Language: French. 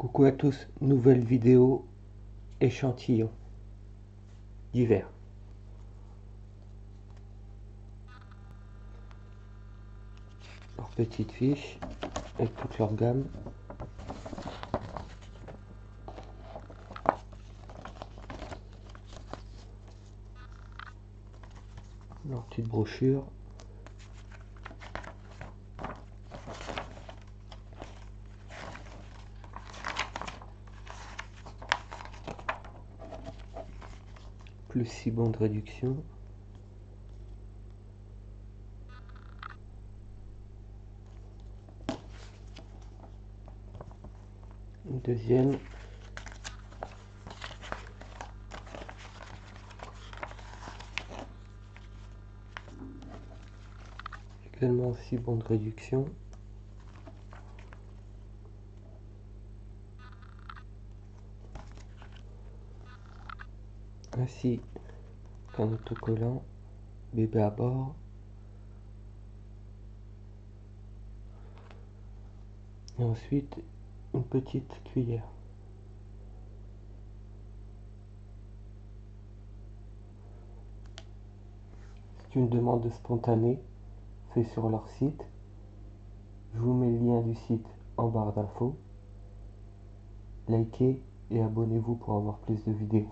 Coucou à tous, nouvelle vidéo échantillon d'hiver. Leur petite fiche avec toute leur gamme. Leur petite brochure. Plus 6 bons de réduction. Deuxième. Également 6 bons de réduction. Ainsi qu'un autocollant bébé à bord et ensuite une petite cuillère. C'est une demande spontanée fait sur leur site. Je vous mets le lien du site en barre d'infos. Likez et abonnez-vous pour avoir plus de vidéos